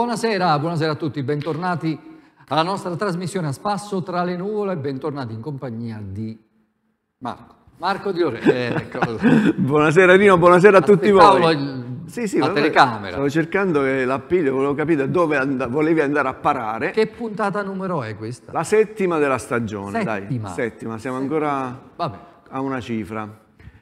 Buonasera, buonasera a tutti, bentornati alla nostra trasmissione a spasso tra le nuvole, bentornati in compagnia di Marco. Marco Di Lorenzo. Eh, ecco. buonasera Rino, buonasera a tutti voi. Il, sì, sì, la vabbè, telecamera. Stavo cercando l'appiglio, volevo capire dove and volevi andare a parare. Che puntata numero è questa? La settima della stagione, settima. dai. Settima, siamo ancora vabbè. a una cifra.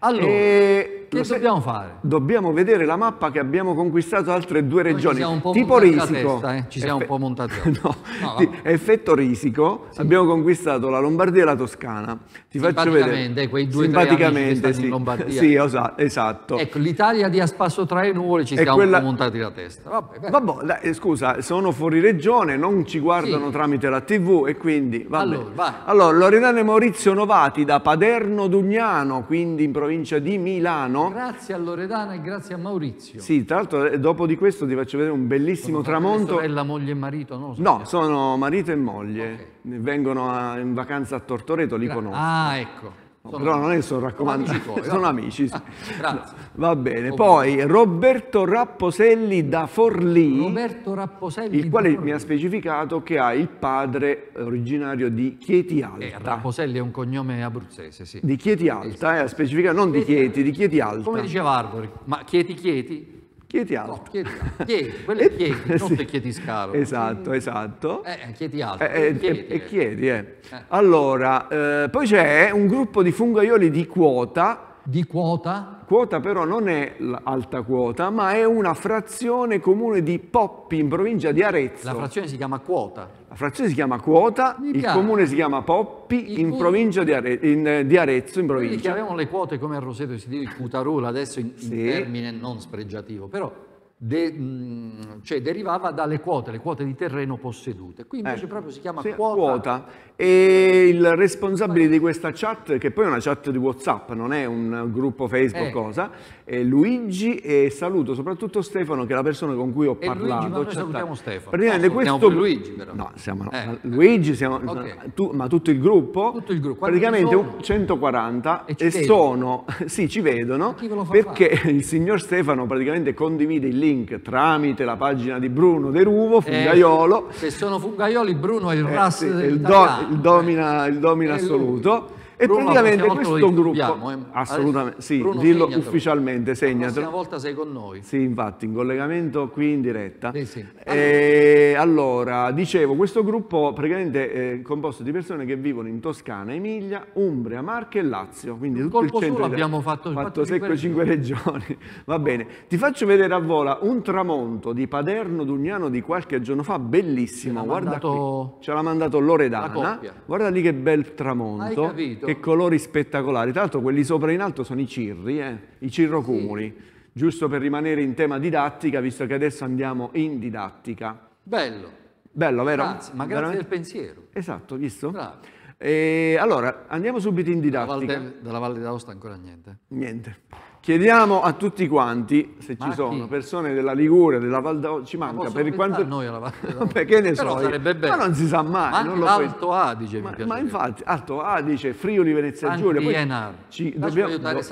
Allora, e che dobbiamo fare? Dobbiamo vedere la mappa che abbiamo conquistato altre due regioni. tipo Risico. Testa, eh? Ci siamo Effe... un po' montati. no, no effetto Risico, sì. abbiamo conquistato la Lombardia e la Toscana. Ti faccio vedere. quei due Simpaticamente, sì. in Lombardia. Sì, esatto. Ecco, l'Italia di a spasso tra le nuvole ci siamo quella... un po' montati la testa. Vabbè, Vabbè dai, scusa, sono fuori regione, non ci guardano sì. tramite la TV e quindi... Vabbè. Allora, allora, Loredana e Maurizio Novati da Paderno Dugnano, quindi in provincia di Milano. Grazie a Loredana e grazie a Maurizio. Sì, tra l'altro eh, dopo di questo ti faccio vedere un bellissimo sono tramonto. Sorella, moglie e marito? No, no sono marito e moglie. Okay. Vengono a, in vacanza a Tortoreto, li Gra conosco. Ah, ecco. Sono però non è solo raccomandati, sono amici. Sì. Grazie. Va bene. Poi Roberto Rapposelli da Forlì, Roberto Rapposelli il quale mi ha specificato che ha il padre originario di Chieti Alta. Eh, Rapposelli è un cognome abruzzese, sì. Di Chieti Alta, eh, ha specificato, non di Chieti, di Chieti Alta. Come diceva Arbori, ma Chieti Chieti? Chieti alto. No, chieti, chieti, quello è chieti, non sì. chieti scalo. Esatto, esatto. Eh, chieti alto. Eh, eh, chieti, eh, chieti, eh. eh. Allora, eh, poi c'è un gruppo di fungaioli di quota. Di quota? Quota però non è l'alta quota, ma è una frazione comune di Poppi in provincia di Arezzo. La frazione si chiama quota. La frazione si chiama Quota, il comune si chiama Poppi il in provincia di, Are in, di, Arezzo, in provincia. Quelli che avevano le quote come a Roseto si dice Cutarola, adesso in, sì. in termine non spregiativo, però de, mh, cioè derivava dalle quote, le quote di terreno possedute. Qui invece eh, proprio si chiama sì, quota. quota. E il responsabile di questa chat, che poi è una chat di Whatsapp, non è un gruppo Facebook eh. cosa, è Luigi e saluto soprattutto Stefano che è la persona con cui ho e parlato. Luigi, ma salutiamo Stefano. Praticamente no, questo... Luigi però. No, siamo eh. Luigi, siamo... Okay. Tu, ma tutto il gruppo? Tutto il gruppo. Praticamente 140 e, e sono... sì, ci vedono perché fare? il signor Stefano praticamente condivide il link tramite la pagina di Bruno De Ruvo, eh, fungaiolo. Eh, se sono fungaioli Bruno è il eh, RAS sì, il, do, il domina, il domina assoluto. E Bruno, praticamente questo gruppo, eh. assolutamente, sì, Bruno, dillo segnatelo. ufficialmente, segnatelo. La volta sei con noi. Sì, infatti, in collegamento qui in diretta. Sì, sì. E, allora, dicevo, questo gruppo praticamente è composto di persone che vivono in Toscana, Emilia, Umbria, Marche e Lazio, quindi tutto il centro. abbiamo fatto, fatto secco 5 regioni. Va bene, ti faccio vedere a vola un tramonto di Paderno Dugnano di qualche giorno fa, bellissimo. Guarda mandato... qui, ce l'ha mandato Loredana. Guarda lì che bel tramonto. Hai capito? Che colori spettacolari. Tra l'altro quelli sopra in alto sono i cirri, eh? i cirrocumuli. Sì. Giusto per rimanere in tema didattica, visto che adesso andiamo in didattica. Bello. Bello, vero? Grazie, ma grazie Veramente? del pensiero. Esatto, visto? Bravo. E allora, andiamo subito in didattica. Dalla Valle, dalla Valle d'Aosta ancora niente? Niente. Chiediamo a tutti quanti, se ma ci sono chi? persone della Liguria, della Val d'Aosta, ci manca ma per quanto... noi alla Valle d'Aosta? Perché ne Però so sarebbe bello. Ma non si sa mai. Ma anche l'Alto Adige ma, ma infatti, Alto Adige, Friuli, Venezia Giulia. Poi ci, dobbiamo, do,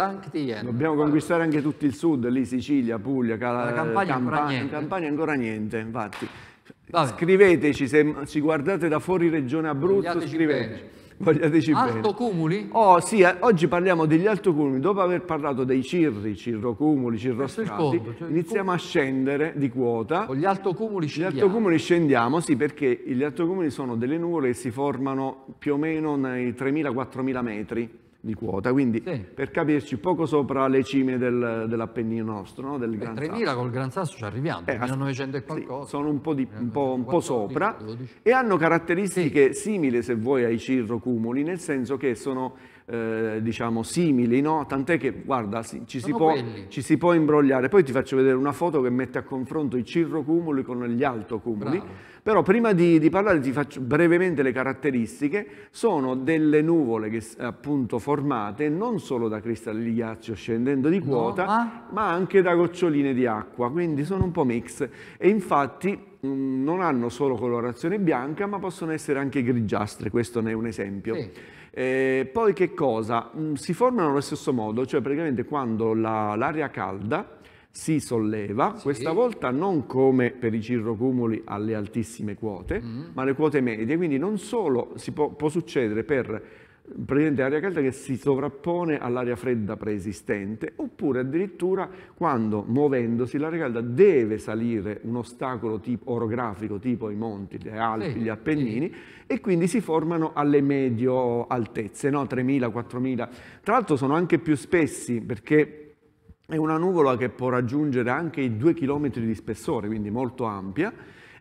dobbiamo conquistare anche tutto il sud, lì Sicilia, Puglia, Cal Campania, Campania, ancora niente. Campania ancora niente, infatti. Vabbè. Scriveteci, se ci guardate da fuori Regione Abruzzo, scriveteci. Vogliateci Alto cumuli? Oh, sì, eh, oggi parliamo degli altocumuli. Dopo aver parlato dei cirri, cirrocumuli, cirrostrati, cioè iniziamo a scendere di quota. Con gli altocumuli scendiamo. Gli altocumuli scendiamo, sì, perché gli altocumuli sono delle nuvole che si formano più o meno nei 3.000-4.000 metri di quota, quindi sì. per capirci poco sopra le cime del, dell'Appennino nostro, no? del Gran 3.000 col Gran Sasso ci arriviamo, eh, 1900 e qualcosa. Sì, sono un po', di, un po', un po sopra 12. e hanno caratteristiche sì. simili, se vuoi, ai cirrocumuli, nel senso che sono eh, diciamo simili, no? tant'è che guarda ci si, può, ci si, può, imbrogliare. Poi ti faccio vedere una foto che mette a confronto i cirrocumuli con gli altocumuli. Bravo. Però prima di, di, parlare ti faccio brevemente le caratteristiche. Sono delle nuvole che appunto formate non solo da cristalli di ghiaccio scendendo di quota, no, ma... ma anche da goccioline di acqua, quindi sono un po' mix. E infatti mm, non hanno solo colorazione bianca, ma possono essere anche grigiastre, questo ne è un esempio. Sì. Eh, poi che cosa? Mm, si formano allo stesso modo, cioè praticamente quando l'aria la, calda si solleva, sì. questa volta non come per i cirrocumuli alle altissime quote, mm. ma alle quote medie, quindi non solo può, può, succedere per praticamente aria calda che si sovrappone all'aria fredda preesistente, oppure addirittura quando muovendosi l'aria calda deve salire un ostacolo tipo, orografico tipo i monti, le Alpi, gli Appennini, e quindi si formano alle medio altezze, no? 3.000, 4.000. Tra l'altro sono anche più spessi perché è una nuvola che può raggiungere anche i due chilometri di spessore, quindi molto ampia,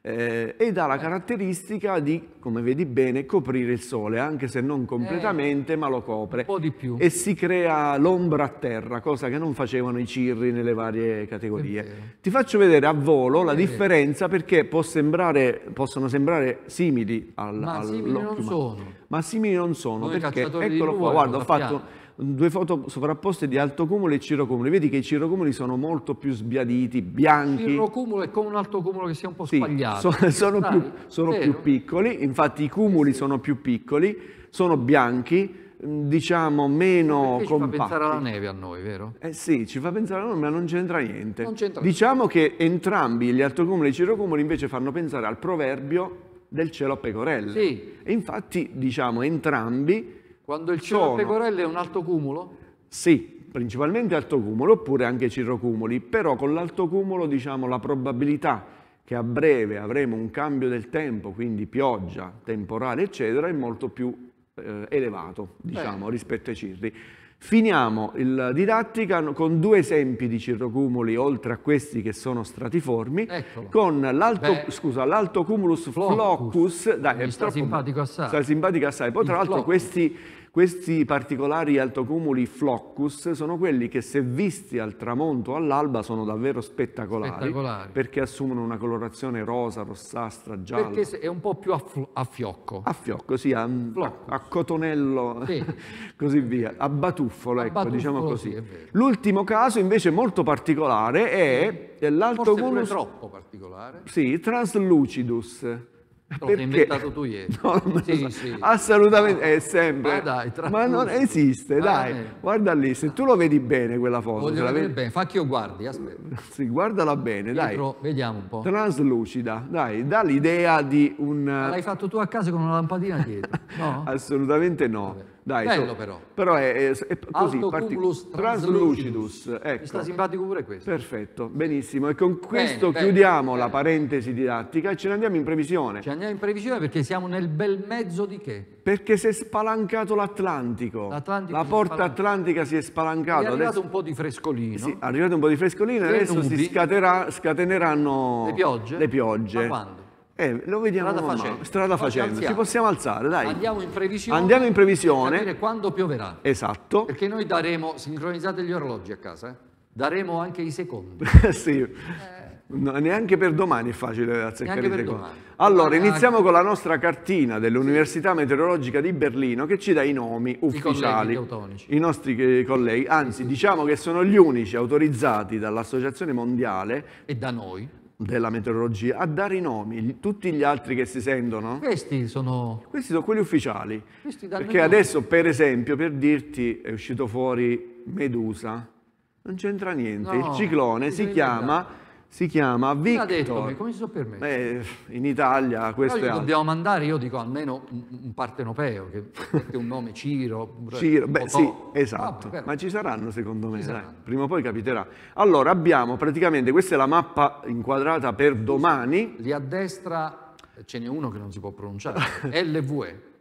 eh, ed ha la caratteristica di, come vedi bene, coprire il sole, anche se non completamente, eh, ma lo copre. Un po' di più. E si crea l'ombra a terra, cosa che non facevano i cirri nelle varie categorie. Ti faccio vedere a volo la differenza perché sembrare, possono sembrare simili al, ma simili non sono. Ma simili non sono, Noi perché, eccolo qua, guarda, ho fatto due foto sovrapposte di alto cumulo e cirrocumulo. Vedi che i cirrocumuli sono molto più sbiaditi, bianchi. Il cirrocumulo è come un alto cumulo che sia un po' sì, spagliato. Sono, sono, più, sono più, piccoli, infatti i cumuli sì. sono più piccoli, sono bianchi, diciamo meno Perché compatti. ci fa pensare alla neve a noi, vero? Eh sì, ci fa pensare alla neve, ma non c'entra niente. Non c'entra diciamo che entrambi, gli altocumuli e i cirrocumuli, invece fanno pensare al proverbio del cielo a pecorelle. Sì. E infatti, diciamo, entrambi quando il cielo sono... pecorelle è un alto cumulo? Sì, principalmente alto cumulo, oppure anche cirrocumuli, però con l'alto cumulo diciamo la probabilità che a breve avremo un cambio del tempo, quindi pioggia, temporale, eccetera, è molto più eh, elevato, diciamo, rispetto ai cirri. Finiamo la didattica con due esempi di cirrocumuli, oltre a questi che sono stratiformi, Eccolo. con l'alto cumulus floccus, dai, è sta simpatico assai. Sta simpatico assai. Poi tra l'altro questi questi particolari altocumuli floccus sono quelli che se visti al tramonto o all'alba sono davvero spettacolari, spettacolari, perché assumono una colorazione rosa, rossastra, gialla. Perché è un po' più a, fiocco. A fiocco, sì, a, a, cotonello, sì. così via, a batuffolo, ecco, batuffolo, diciamo così. Sì, L'ultimo caso invece molto particolare è l'altocumulus... Forse troppo particolare. Sì, translucidus. L'ho inventato tu ieri. No, sì, sì. Assolutamente, è sempre. Ma, dai, ma non esiste, dai. Ah, Guarda lì, se tu lo vedi bene quella foto. Voglio vedere bene, fa che io guardi, aspetta. Sì, guardala bene, Dietro, dai. Vediamo un po'. Traslucida, dai, dà l'idea di un... L'hai fatto tu a casa con una lampadina dietro, no? Assolutamente no. Vabbè. Dai, Bello so, però. Però è, è, è così, Altocumulus translucidus. Ecco. Mi sta simpatico pure questo. Perfetto, benissimo. E con questo bene, chiudiamo bene, la parentesi didattica e ce ne andiamo in previsione. Ci andiamo in previsione perché siamo nel bel mezzo di che? Perché si è spalancato l'Atlantico. La porta atlantica si è spalancata. È arrivato adesso... un po' di frescolino. Sì, è arrivato un po' di frescolino e adesso si scateneranno le piogge. Le piogge. Ma quando? Eh, lo vediamo strada facendo. Strada facendo. Ci possiamo alzare, dai. Andiamo in previsione. Andiamo in previsione. Quando pioverà. Esatto. Perché noi daremo, sincronizzate gli orologi a casa, eh? daremo anche i secondi. sì. Eh. No, neanche per domani è facile azzeccare i secondi. Allora, iniziamo con la nostra cartina dell'Università sì. Meteorologica di Berlino che ci dà i nomi ufficiali. I, I nostri eh, colleghi, anzi diciamo che sono gli unici autorizzati dall'Associazione Mondiale e da noi della meteorologia a dare i nomi, tutti gli altri che si sentono. Questi sono... Questi sono quelli ufficiali. Perché adesso, per esempio, per dirti, è uscito fuori Medusa, non c'entra niente. No, Il ciclone si chiama si chiama Victor. Detto, come si sono permesso? Beh, in Italia questo è... dobbiamo mandare, io dico almeno un partenopeo, che, è un nome Ciro. Ciro, beh sì, esatto, Vabbè, ma ci saranno secondo me, dai. prima o poi capiterà. Allora abbiamo praticamente, questa è la mappa inquadrata per domani. Lì a destra ce n'è uno che non si può pronunciare, LVE.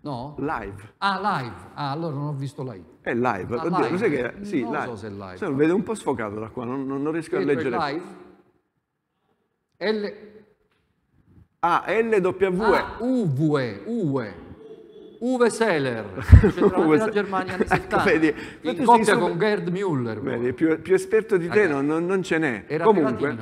No? Live. Ah, live. Ah, allora non ho visto live. È live. Ah, Oddio, live. Sai che, sì, non live. so se è live. Sì, vedo un po' sfocato da qua, non, non riesco Dietro a leggere. live? L... Ah, LW. Ah, UVE, UVE. Uwe Seller, della Germania anni 70, vedi, in coppia con Gerd Müller. Vedi, più, più, esperto di te non, non, ce n'è. Comunque,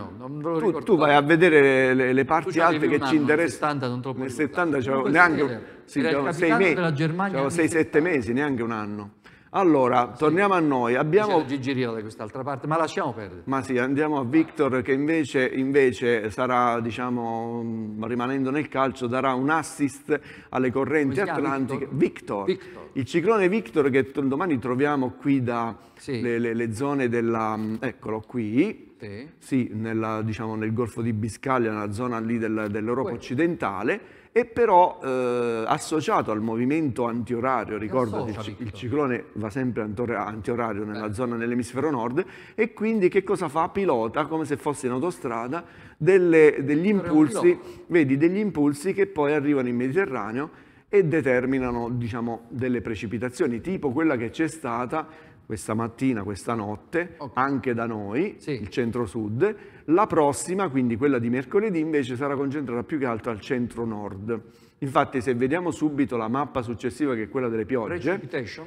tu, tu, vai a vedere le, le parti alte che ci interessano. Nel 70 non troppo Nel 70 c'avevo neanche sì, sei mesi, 6-7 mesi, neanche un anno. Allora, torniamo a noi. Abbiamo... C'è Gigi Riva da quest'altra parte, ma lasciamo perdere. Ma sì, andiamo a Victor che invece, invece sarà, diciamo, rimanendo nel calcio, darà un assist alle correnti atlantiche. Victor? Victor? Victor. Il ciclone Victor che domani troviamo qui da sì. le, le, le, zone della... Eccolo qui. Sì. Sì, nella, diciamo, nel Golfo di Biscaglia, nella zona lì del, dell'Europa occidentale è però eh, associato al movimento antiorario, ricordo il, il, ciclone va sempre antiorario nella eh. zona nell'emisfero nord e quindi che cosa fa? Pilota come se fosse in autostrada delle, degli impulsi, vedi, degli impulsi che poi arrivano in Mediterraneo e determinano diciamo, delle precipitazioni, tipo quella che c'è stata questa mattina, questa notte, okay. anche da noi, sì. il centro-sud. La prossima, quindi quella di mercoledì, invece sarà concentrata più che altro al centro-nord. Infatti se vediamo subito la mappa successiva che è quella delle piogge,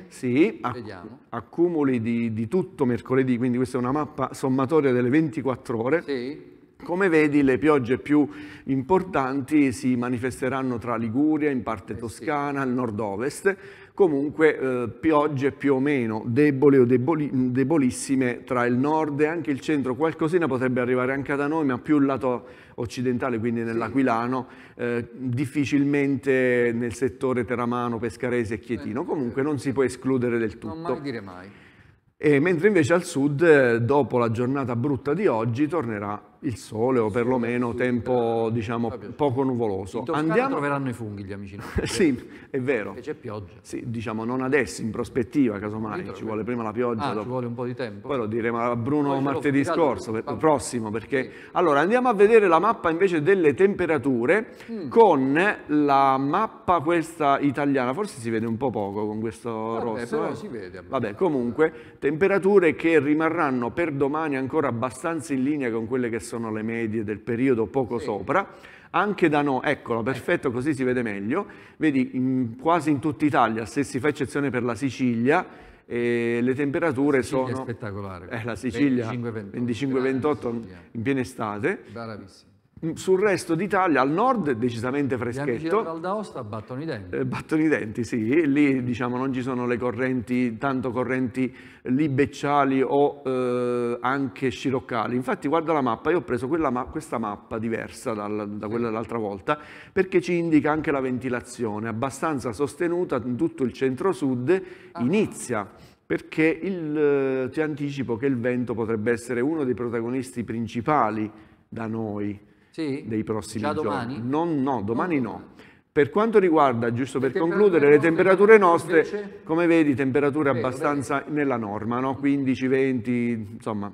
sì, acc accumuli di, di, tutto mercoledì, quindi questa è una mappa sommatoria delle 24 ore, sì. Come vedi le piogge più importanti si manifesteranno tra Liguria, in parte eh Toscana, al nord-ovest, comunque eh, piogge più o meno deboli o deboli, debolissime tra il nord e anche il centro, qualcosina potrebbe arrivare anche da noi, ma più il lato occidentale, quindi nell'Aquilano, eh, difficilmente nel settore Teramano, Pescarese e Chietino, comunque non si può escludere del tutto. Non mai dire mai. E mentre invece al sud, dopo la giornata brutta di oggi, tornerà il sole o perlomeno tempo diciamo poco nuvoloso. Andiamo... troveranno i funghi gli amici nostri. sì, è vero. Che c'è pioggia. Sì, diciamo non adesso, in prospettiva casomai, ci vuole prima la pioggia. Ah, dopo. ci vuole un po' di tempo. Poi lo diremo a Bruno Poi martedì scorso, per, prossimo, perché... Sì. Allora, andiamo a vedere la mappa invece delle temperature mm. con la mappa questa italiana, forse si vede un po' poco con questo Vabbè, rosso. Però eh? si vede. Vabbè, comunque, temperature che rimarranno per domani ancora abbastanza in linea con quelle che sono sono le medie del periodo poco sì. sopra, anche da noi, eccolo, perfetto, così si vede meglio, vedi in, quasi in tutta Italia, se si fa eccezione per la Sicilia, eh, le temperature Sicilia sono... È spettacolare. Eh, la Sicilia 25-28 in piena estate. Bravissimo. Mm, sul resto d'Italia, al nord, decisamente freschetto. Gli d'Aosta battono i denti. Eh, battono i denti, sì. Lì diciamo non ci sono le correnti, tanto correnti libecciali o eh, anche sciroccali. Infatti guarda la mappa, io ho preso ma questa mappa diversa dal, da quella dell'altra volta perché ci indica anche la ventilazione, abbastanza sostenuta in tutto il centro-sud, ah. inizia perché il, eh, ti anticipo che il vento potrebbe essere uno dei protagonisti principali da noi sì? dei prossimi Già giorni. domani? Non, no, domani no. no. Per quanto riguarda, giusto per concludere, le temperature nostre, invece... come vedi, temperature abbastanza nella norma, no? 15-20, insomma,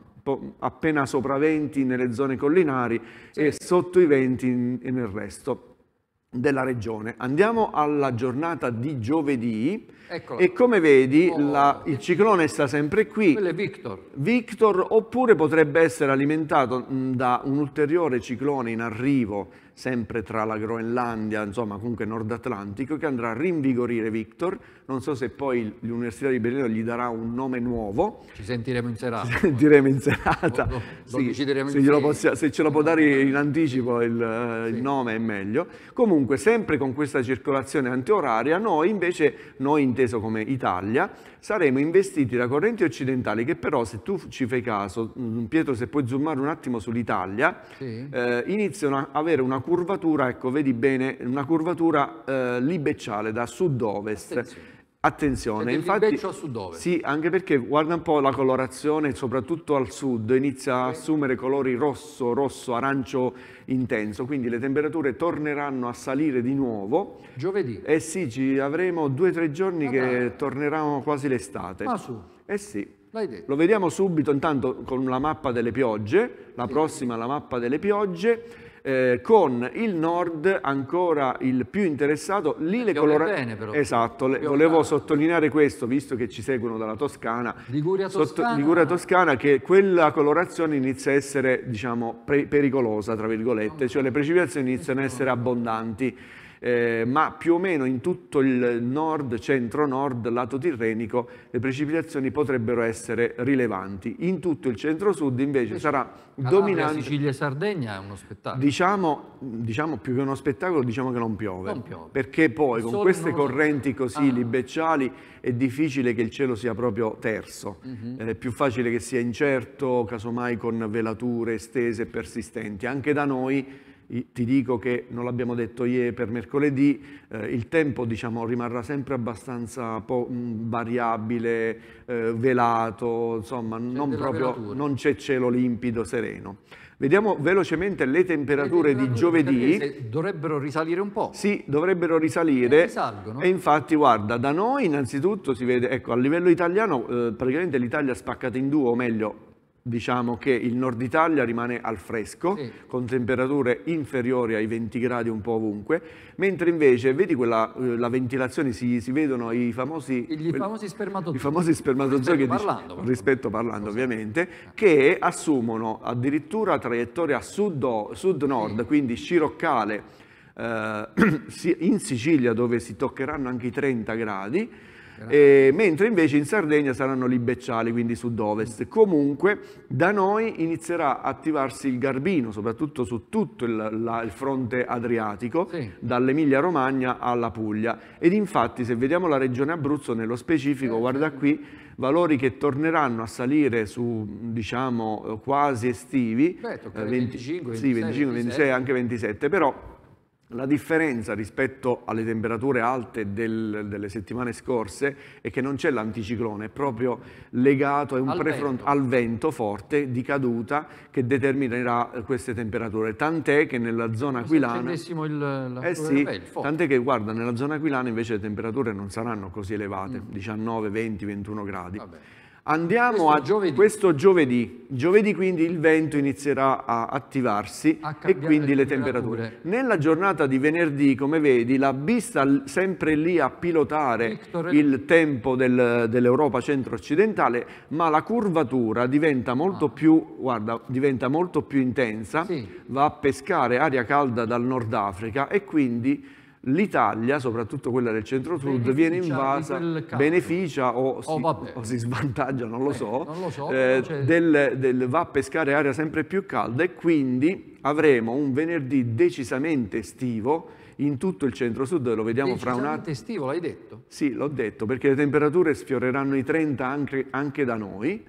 appena sopra 20 nelle zone collinari sì. e sotto i 20 nel resto della regione. Andiamo alla giornata di giovedì Eccola. e come vedi oh. la, il ciclone sta sempre qui. Quello è Victor. Victor oppure potrebbe essere alimentato da un ulteriore ciclone in arrivo sempre tra la Groenlandia, insomma comunque Nord Atlantico, che andrà a rinvigorire Victor. Non so se poi l'Università di Berlino gli darà un nome nuovo. Ci sentiremo in serata. Ci sentiremo in serata. Lo, lo, sì, lo se, possia, se, ce lo può dare in anticipo il, sì. il, nome è meglio. Comunque, sempre con questa circolazione antioraria, noi invece, noi inteso come Italia, saremo investiti da correnti occidentali che però, se tu ci fai caso, mm, Pietro, se puoi zoomare un attimo sull'Italia, sì. eh, iniziano a avere una curvatura, ecco, vedi bene, una curvatura eh, libecciale da sud-ovest. Attenzione. Attenzione, infatti, a sud-ovest. Sì, anche perché guarda un po' la colorazione, soprattutto al sud, inizia a assumere colori rosso, rosso, arancio intenso, quindi le temperature torneranno a salire di nuovo. Giovedì? Eh sì, ci avremo due o tre giorni ah, che torneranno quasi l'estate. Ma su? Eh sì. Lo vediamo subito intanto con la mappa delle piogge, la sì. prossima la mappa delle piogge eh, con il nord ancora il più interessato. Lì le colorazioni... Esatto, le, volevo sottolineare questo, visto che ci seguono dalla Toscana. Liguria Toscana. Sotto, Liguria Toscana, che quella colorazione inizia a essere, diciamo, pericolosa, tra virgolette, cioè le precipitazioni iniziano a essere abbondanti. Eh, ma più o meno in tutto il nord, centro-nord, lato tirrenico, le precipitazioni potrebbero essere rilevanti. In tutto il centro-sud invece, sarà Calabria, dominante. Sicilia e Sardegna è uno spettacolo. Diciamo, diciamo, più che uno spettacolo, diciamo che non piove. Non piove. Perché poi con queste correnti così ah. libecciali è difficile che il cielo sia proprio terzo. Mhm. -huh. È più facile che sia incerto, casomai con velature estese e persistenti. Anche da noi ti dico che, non l'abbiamo detto ieri per mercoledì, eh, il tempo diciamo, rimarrà sempre abbastanza mh, variabile, eh, velato, insomma non, proprio, non c'è cielo limpido, sereno. Vediamo velocemente le temperature, le temperature di giovedì. Dovrebbero risalire un po'. Sì, dovrebbero risalire. E risalgono. E infatti, guarda, da noi innanzitutto si vede, ecco, a livello italiano, eh, praticamente l'Italia è spaccata in due, o meglio, diciamo che il nord Italia rimane al fresco, sì. con temperature inferiori ai 20 gradi un po' ovunque, mentre invece, vedi quella, eh, la ventilazione, si, si vedono i famosi, I famosi spermatozoi, i famosi spermatozoi rispetto, che, parlando, rispetto parlando ovviamente, che assumono addirittura traiettoria sud-nord, sud sì. quindi sciroccale, eh, in Sicilia dove si toccheranno anche i 30 gradi, eh, mentre invece in Sardegna saranno libecciali, quindi sud-ovest. Comunque da noi inizierà a attivarsi il Garbino, soprattutto su tutto il, la, il fronte adriatico, sì. dall'Emilia Romagna alla Puglia. Ed infatti se vediamo la regione Abruzzo nello specifico, eh, guarda qui, valori che torneranno a salire su, diciamo, quasi estivi, Beh, 20, 25, 26, sì, 25, 26, anche 27, però la differenza rispetto alle temperature alte del, delle settimane scorse è che non c'è l'anticiclone, è proprio legato un al, vento. al, vento. forte di caduta che determinerà queste temperature. Tant'è che nella zona aquilana... il, eh sì, tant'è che guarda, nella zona aquilana invece le temperature non saranno così elevate, mm. 19, 20, 21 gradi. Vabbè. Andiamo questo a giovedì. questo giovedì. Giovedì quindi il vento inizierà a attivarsi a e quindi le temperature. temperature. Nella giornata di venerdì, come vedi, la B sta sempre lì a pilotare Victor, il tempo del, dell'Europa centro-occidentale, ma la curvatura diventa molto, ah. più, guarda, diventa molto più intensa, sì. va a pescare aria calda dal Nord Africa e quindi l'Italia, soprattutto quella del centro-sud, viene invasa, beneficia o si, oh, o si, svantaggia, non lo so, eh, non lo so eh, del, del, va a pescare aria sempre più calda e quindi avremo un venerdì decisamente estivo in tutto il centro-sud, lo vediamo fra un attimo. estivo, l'hai detto? Sì, l'ho detto, perché le temperature sfioreranno i 30 anche, anche da noi,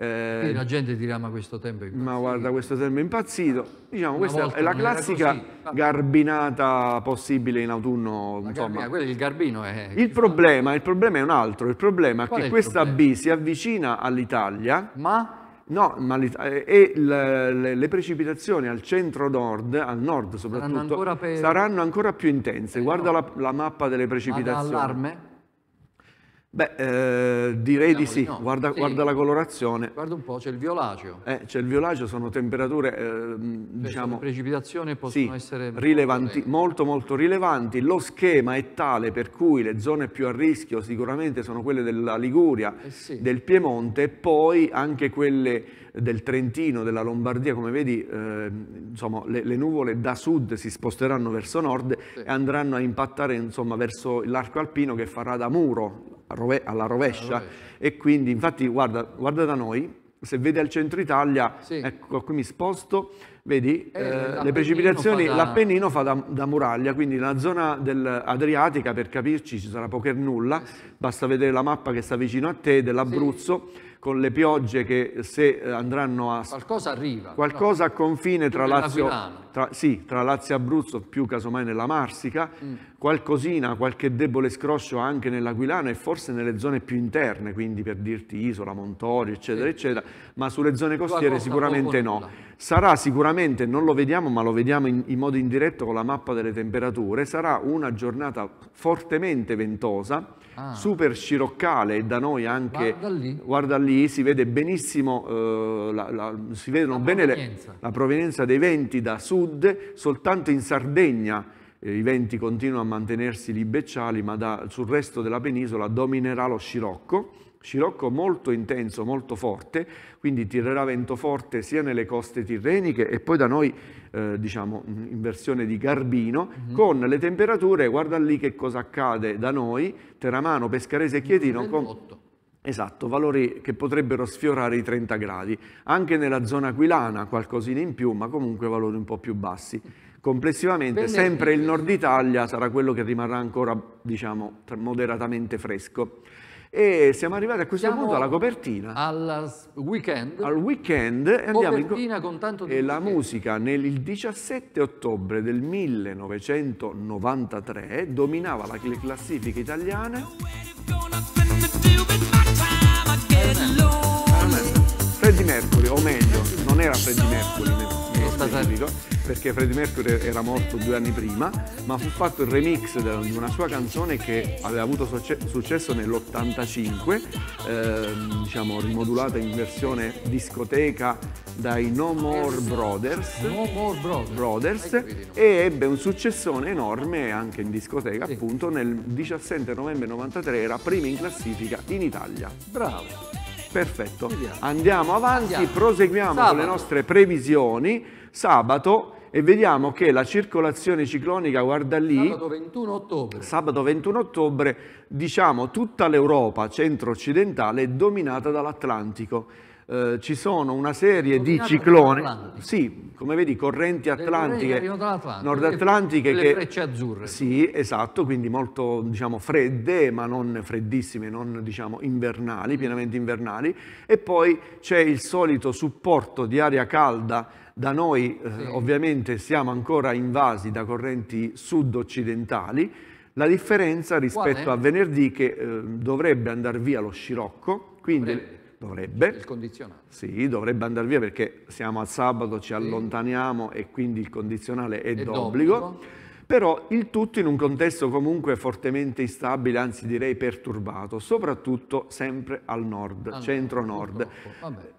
eh, la gente dirà ma questo tempo è impazzito. Ma guarda questo tempo è impazzito. Diciamo, questa è la classica garbinata possibile in autunno. Insomma. Quello il garbino è... Il problema, il problema, è un altro, il problema è Qual che è questa problema? B si avvicina all'Italia. Ma? No, ma e le, le, precipitazioni al centro-nord, al nord soprattutto, saranno ancora, per... saranno ancora più intense. Eh Guarda no. la, la, mappa delle precipitazioni. Allarme? Beh, eh, direi di sì. No. Guarda, sì. guarda, la colorazione. Guarda un po', c'è il violaceo. Eh, c'è il violaceo, sono temperature, eh, diciamo... Le precipitazioni possono sì, essere... rilevanti, molto, molto rilevanti. Lo schema è tale per cui le zone più a rischio sicuramente sono quelle della Liguria, eh sì. del Piemonte e poi anche quelle del Trentino, della Lombardia, come vedi, eh, insomma, le, le, nuvole da sud si sposteranno verso nord sì. e andranno a impattare insomma, verso l'arco alpino che farà da muro alla rovescia. E quindi infatti guarda, guarda da noi, se vedi al centro Italia, sì. ecco qui mi sposto, vedi eh, eh, le precipitazioni, da... l'Appennino fa da, da, muraglia, quindi nella zona dell'Adriatica per capirci ci sarà poco e nulla, basta vedere la mappa che sta vicino a te dell'Abruzzo. Sì con le piogge che se eh, andranno a... Qualcosa arriva. Qualcosa no? a confine tra Lazio, tra, sì, tra Lazio e Abruzzo, più casomai nella Marsica, mm. qualcosina, qualche debole scroscio anche nell'Aquilano e forse nelle zone più interne, quindi per dirti Isola, Montorio, eccetera, sì. eccetera, ma sulle zone costiere sicuramente no. Sarà sicuramente, non lo vediamo, ma lo vediamo in, in modo indiretto con la mappa delle temperature, sarà una giornata fortemente ventosa, ah. super sciroccale e da noi anche, guarda lì, guarda lì si vede benissimo, eh, la, la, si vedono la bene le, la provenienza dei venti da sud, soltanto in Sardegna eh, i venti continuano a mantenersi libecciali, ma da, sul resto della penisola dominerà lo scirocco, scirocco molto intenso, molto forte, quindi tirerà vento forte sia nelle coste tirreniche e poi da noi, eh, diciamo, in versione di Garbino, mm -hmm. con le temperature, guarda lì che cosa accade da noi, Teramano, Pescarese e Chietino, con, Esatto, valori che potrebbero sfiorare i 30 gradi. Anche nella zona aquilana qualcosina in più, ma comunque valori un po' più bassi. Complessivamente Bene. sempre il nord Italia sarà quello che rimarrà ancora, diciamo, moderatamente fresco. E siamo arrivati a questo siamo punto alla copertina. Al weekend. Al weekend. E andiamo in con tanto di E la musica nel 17 ottobre del 1993 dominava la classifica italiana Freddie Mercury, o meglio, non era Freddie Mercury nello specifico, perché Freddie Mercury era morto due anni prima, ma fu fatto il remix di una sua canzone che aveva avuto successo nell'85, eh, diciamo rimodulata in versione discoteca dai No More Brothers, no More Brothers, Brothers e ebbe un successone enorme anche in discoteca, sì. appunto nel 17 novembre 93 era prima in classifica in Italia. Bravo. Perfetto. Andiamo avanti, Andiamo. proseguiamo Sabato. con le nostre previsioni. Sabato e vediamo che la circolazione ciclonica, guarda lì, sabato 21 ottobre, sabato 21 ottobre diciamo tutta l'Europa centro-occidentale è dominata dall'Atlantico. Eh, ci sono una serie di cicloni, sì, come vedi correnti atlantiche, nord-atlantiche che... frecce azzurre. Sì, esatto, quindi molto diciamo, fredde, ma non freddissime, non diciamo, invernali, pienamente invernali. E poi c'è il solito supporto di aria calda da noi eh, sì. ovviamente siamo ancora invasi da correnti sud-occidentali, la differenza rispetto Quale? a venerdì che eh, dovrebbe andare via lo scirocco, quindi Dovrebbe. Dovrebbe. Il condizionale. Sì, dovrebbe andare via perché siamo a sabato, ci sì. allontaniamo e quindi il condizionale è, è d'obbligo. Però il tutto in un contesto comunque fortemente instabile, anzi direi perturbato, soprattutto sempre al nord, centro-nord.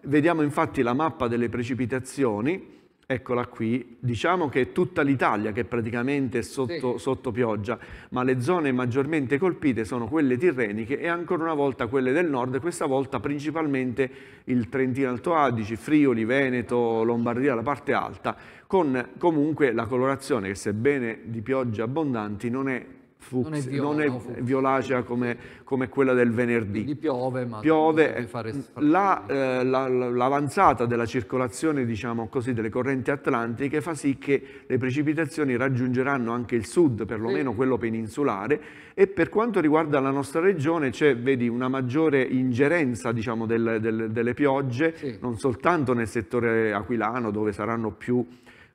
Vediamo infatti la mappa delle precipitazioni Eccola qui, diciamo che è tutta l'Italia che è praticamente sotto, sì. sotto, pioggia, ma le zone maggiormente colpite sono quelle tirreniche e ancora una volta quelle del nord, questa volta principalmente il Trentino Alto Adige, Friuli, Veneto, Lombardia, la parte alta, con comunque la colorazione che sebbene di piogge abbondanti non è Fuchs, non è, viola, non è no, violacea come, come, quella del venerdì. Quindi piove, ma piove. Fare, la, eh, l'avanzata della circolazione diciamo così, delle correnti atlantiche fa sì che le precipitazioni raggiungeranno anche il sud, perlomeno sì. quello peninsulare, e per quanto riguarda la nostra regione c'è, vedi, una maggiore ingerenza diciamo, del, del, delle piogge, sì. non soltanto nel settore aquilano dove saranno più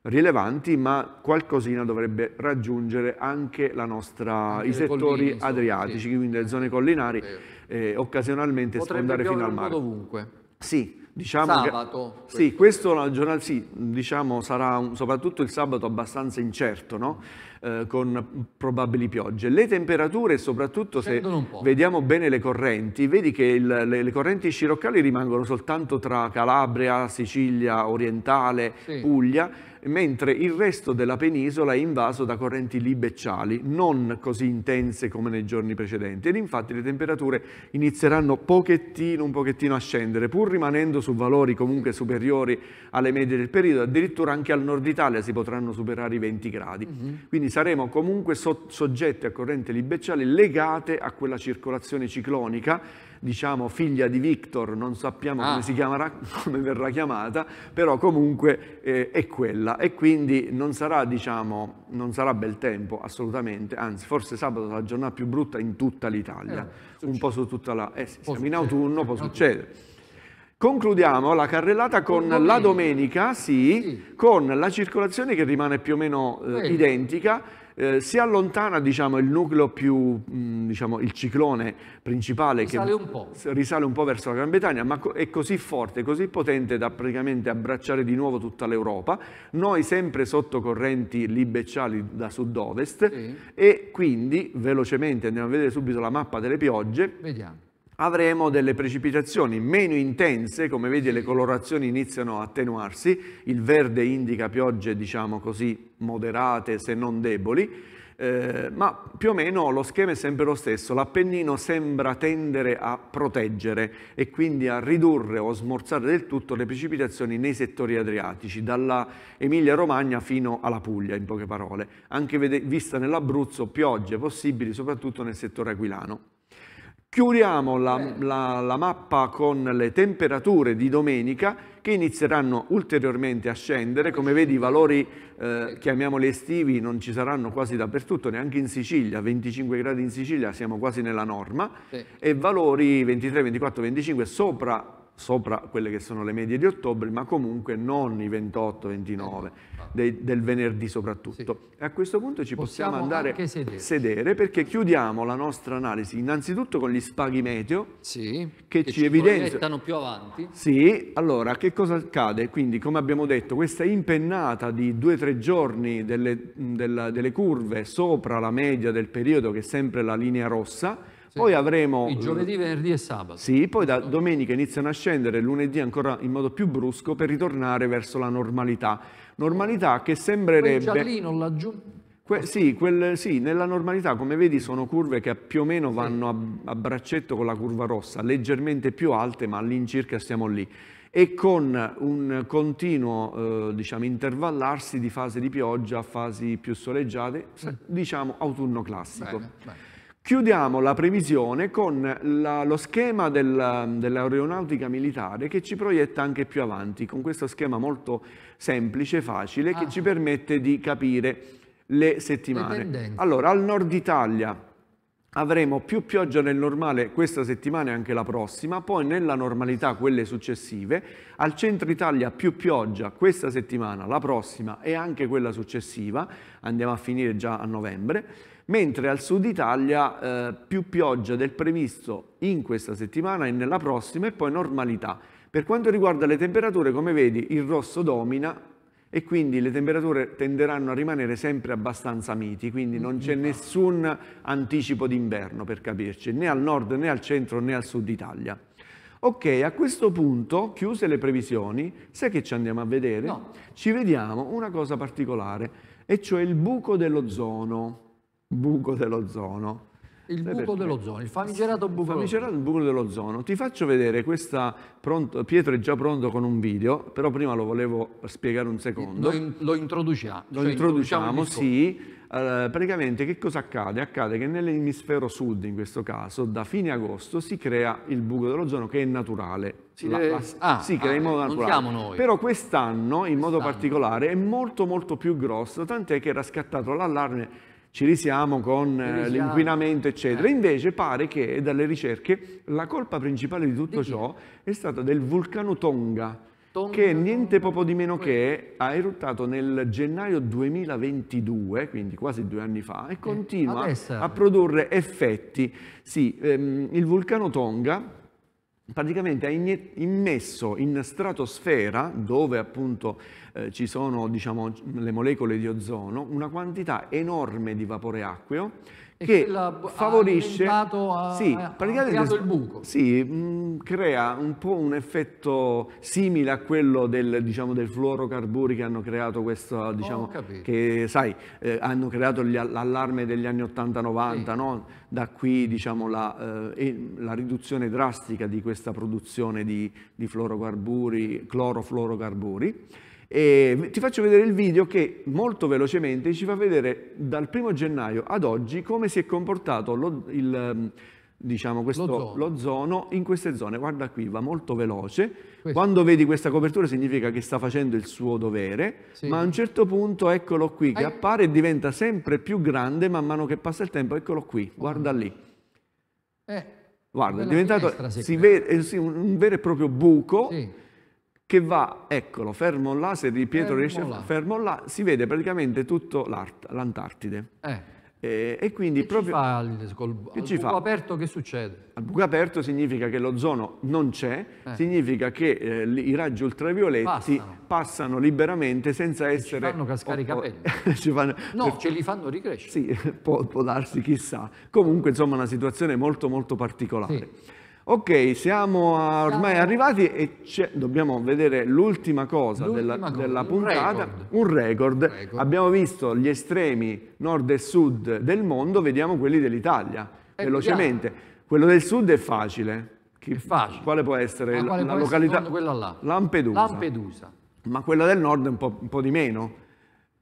rilevanti, ma qualcosina dovrebbe raggiungere anche nostra, anche i settori colline, adriatici, sì. quindi le zone collinari, eh, occasionalmente Potrebbe sfondare fino al mare. dovunque. Sì, diciamo sabato. Che, sì, questo la giornata, sì, diciamo sarà un, soprattutto il sabato abbastanza incerto, no? eh, con probabili piogge. Le temperature, soprattutto se vediamo bene le correnti, vedi che il, le, le, correnti sciroccali rimangono soltanto tra Calabria, Sicilia orientale, sì. Puglia, mentre il resto della penisola è invaso da correnti libecciali, non così intense come nei giorni precedenti. Ed infatti le temperature inizieranno pochettino, un pochettino a scendere, pur rimanendo su valori comunque superiori alle medie del periodo, addirittura anche al nord Italia si potranno superare i 20 gradi. Mm -hmm. Quindi saremo comunque so soggetti a correnti libecciali legate a quella circolazione ciclonica, diciamo figlia di Victor, non sappiamo ah. come si chiamerà, come verrà chiamata, però comunque eh, è quella. E quindi non sarà, diciamo, non sarà bel tempo assolutamente, anzi forse sabato sarà la giornata più brutta in tutta l'Italia, eh, un po' su tutta la... Eh, sì, siamo in autunno, può succedere. Concludiamo la carrellata con la domenica, sì, sì, con la circolazione che rimane più o meno eh, identica, eh, si allontana diciamo, il nucleo più, mh, diciamo, il ciclone principale risale che un risale un po' verso la Gran Bretagna, ma è così forte, così potente da praticamente abbracciare di nuovo tutta l'Europa. Noi sempre sotto correnti libecciali da sud-ovest sì. e quindi velocemente andiamo a vedere subito la mappa delle piogge. Vediamo avremo delle precipitazioni meno intense, come vedi le colorazioni iniziano a attenuarsi, il verde indica piogge diciamo così moderate se non deboli, eh, ma più o meno lo schema è sempre lo stesso. L'Appennino sembra tendere a proteggere e quindi a ridurre o smorzare del tutto le precipitazioni nei settori adriatici, dalla Emilia-Romagna fino alla Puglia, in poche parole. Anche vista nell'Abruzzo, piogge possibili, soprattutto nel settore aquilano. Chiudiamo la, la, la, mappa con le temperature di domenica che inizieranno ulteriormente a scendere. Come vedi i valori, eh, chiamiamoli estivi, non ci saranno quasi dappertutto, neanche in Sicilia. 25 gradi in Sicilia siamo quasi nella norma. Sì. E valori 23, 24, 25 sopra sopra quelle che sono le medie di ottobre, ma comunque non i 28, 29 dei, del venerdì soprattutto. Sì. E a questo punto ci possiamo, possiamo andare a sedere. sedere. perché chiudiamo la nostra analisi innanzitutto con gli spaghi meteo sì, che, che, ci, evidenziano più avanti. Sì, allora che cosa accade? Quindi come abbiamo detto questa impennata di due o tre giorni delle, della, delle curve sopra la media del periodo che è sempre la linea rossa poi avremo... I giovedì, venerdì e sabato. Sì, poi da domenica iniziano a scendere, lunedì ancora in modo più brusco per ritornare verso la normalità. Normalità che sembrerebbe... Quel giallino laggiù? Que sì, quel, sì, nella normalità, come vedi, sono curve che più o meno vanno a, a braccetto con la curva rossa, leggermente più alte, ma all'incirca stiamo lì e con un continuo eh, diciamo, intervallarsi di fasi di pioggia a fasi più soleggiate, diciamo autunno classico. Bene, bene. Chiudiamo la previsione con la, lo schema del, dell'aeronautica militare che ci proietta anche più avanti, con questo schema molto semplice, facile, ah. che ci permette di capire le settimane. Le allora, al nord Italia avremo più pioggia nel normale questa settimana e anche la prossima, poi nella normalità quelle successive, al centro Italia più pioggia questa settimana, la prossima e anche quella successiva, andiamo a finire già a novembre, mentre al sud Italia eh, più pioggia del previsto in questa settimana e nella prossima e poi normalità. Per quanto riguarda le temperature, come vedi, il rosso domina e quindi le temperature tenderanno a rimanere sempre abbastanza miti, quindi non c'è nessun anticipo d'inverno per capirci, né al nord né al centro né al sud Italia. Ok, a questo punto, chiuse le previsioni, sai che ci andiamo a vedere? No. Ci vediamo una cosa particolare, e cioè il buco dell'ozono buco dell'ozono. Il buco dell'ozono, il famigerato buco, il famigerato buco dell'ozono. Ti faccio vedere questa, pronto, Pietro è già pronto con un video, però prima lo volevo spiegare un secondo. Lo, in, lo introduciamo. Lo cioè introduciamo, sì. Uh, praticamente che cosa accade? Accade che nell'emisfero sud, in questo caso, da fine agosto si crea il buco dell'ozono che è naturale. Si, la, la, ah, si crea ah, in modo naturale. Noi. Però quest'anno, in modo particolare, è molto molto più grosso, tant'è che era scattato l'allarme ci risiamo con eh, l'inquinamento, eccetera. Eh. Invece pare che dalle ricerche la colpa principale di tutto di ciò è stata del vulcano Tonga, Tonga che niente poco di meno che ha eruttato nel gennaio 2022, quindi quasi due anni fa, e eh, continua a produrre effetti. Sì, ehm, il vulcano Tonga praticamente ha immesso in stratosfera, dove appunto eh, ci sono diciamo, le molecole di ozono, una quantità enorme di vapore acqueo che favorisce a, sì, praticamente il buco. Sì, mh, mm, crea un po' un effetto simile a quello del, diciamo, del fluorocarburi che hanno creato questo, diciamo, che sai, eh, hanno creato l'allarme degli anni 80-90, sì. no? da qui diciamo, la, eh, la, riduzione drastica di questa produzione di, di fluorocarburi, clorofluorocarburi. E ti faccio vedere il video che molto velocemente ci fa vedere dal primo gennaio ad oggi come si è comportato lo, il, diciamo questo, l'ozono in queste zone. Guarda qui, va molto veloce. Questo. Quando vedi questa copertura significa che sta facendo il suo dovere, sì. ma a un certo punto eccolo qui che Hai... appare e diventa sempre più grande man mano che passa il tempo. Eccolo qui, guarda lì. Eh, guarda, è diventato si vede, sì, un, un, vero e proprio buco. Sì che va, eccolo, fermo là, se Pietro fermo riesce a fermo là, si vede praticamente tutto l'Antartide. Eh. E, e, quindi che proprio... Ci fa, al, col, che al ci buco fa? aperto che succede? Al buco aperto significa che l'ozono non c'è, eh. significa che eh, i raggi ultravioletti passano. passano. liberamente senza essere... Ci fanno cascare i capelli. fanno... No, per... ce li fanno ricrescere. Sì, può, può, darsi, chissà. Comunque, insomma, una situazione molto molto particolare. Sì. Ok, siamo ormai siamo... arrivati e dobbiamo vedere l'ultima cosa della, cosa, della un puntata, record. un record. record. Abbiamo visto gli estremi nord e sud del mondo, vediamo quelli dell'Italia, velocemente. Vediamo. Quello del sud è facile. È facile. Quale può essere quale la può località? Essere quella là. Lampedusa. Lampedusa. Ma quella del nord è un po', un po di meno.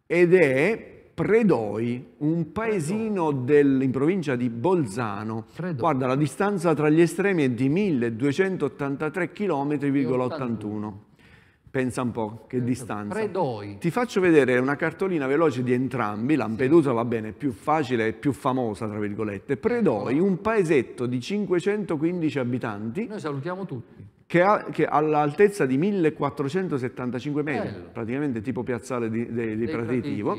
Ed è Predoi, un paesino del, in provincia di Bolzano. Predoi. Guarda, la distanza tra gli estremi è di 1283 km,81. Pensa un po' che distanza. Predoi. Ti faccio vedere una cartolina veloce di entrambi. Lampedusa va bene, è più facile e più famosa, tra virgolette. Predoi, un paesetto di 515 abitanti. Noi salutiamo tutti che, ha, che all'altezza di 1475 metri, Bello. praticamente tipo piazzale di, di, di Pratitivo,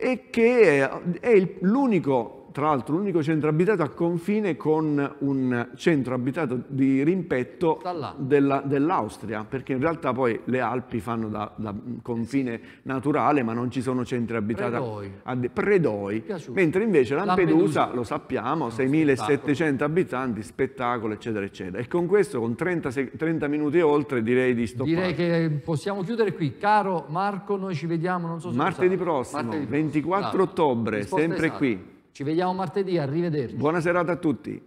e che è, l'unico tra l'altro l'unico centro abitato a confine con un centro abitato di rimpetto della, dell'Austria, perché in realtà poi le Alpi fanno da, da confine naturale, ma non ci sono centri abitati Predoi, a, a, Predoi. Mentre invece Lampedusa, Lampedusa lo sappiamo, 6.700 abitanti, spettacolo, eccetera, eccetera. E con questo, con 30, 30 minuti e oltre, direi di stoppare. Direi che possiamo chiudere qui. Caro Marco, noi ci vediamo, non so se Martedì prossimo, Martedì 24 prossimo. ottobre, sempre esatto. qui. Ci vediamo martedì, arrivederci. Buona serata a tutti.